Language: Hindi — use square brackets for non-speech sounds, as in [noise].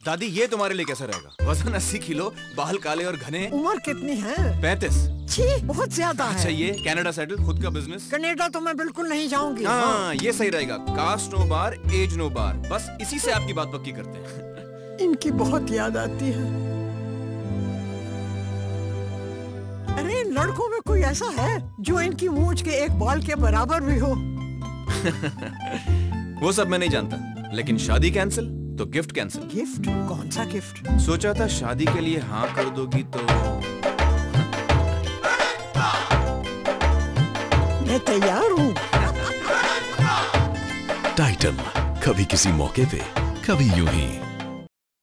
दादी ये तुम्हारे लिए कैसा रहेगा? वज़न अस्सी किलो बाल काले और घने। उम्र कितनी है? पैंतीस। छी बहुत ज़्यादा अच्छा है। ये कनाडा सेटल खुद का बिज़नेस कनेडा तो मैं बिल्कुल नहीं जाऊँगी। हाँ ये सही रहेगा। Caste no bar age no bar बस इसी से आपकी बात पक्की करते हैं। [laughs] इनकी बहुत याद आती है। अरे लड़कों में कोई ऐसा है जो इनकी मूछ के एक बाल के बराबर भी हो? [laughs] वो सब मैं नहीं जानता लेकिन शादी कैंसिल तो गिफ्ट कैंसिल गिफ्ट कौन सा गिफ्ट सोचा था शादी के लिए हाँ कर दोगी तो। मैं तैयार हूँ। टाइटन कभी किसी मौके पे कभी यूँ ही।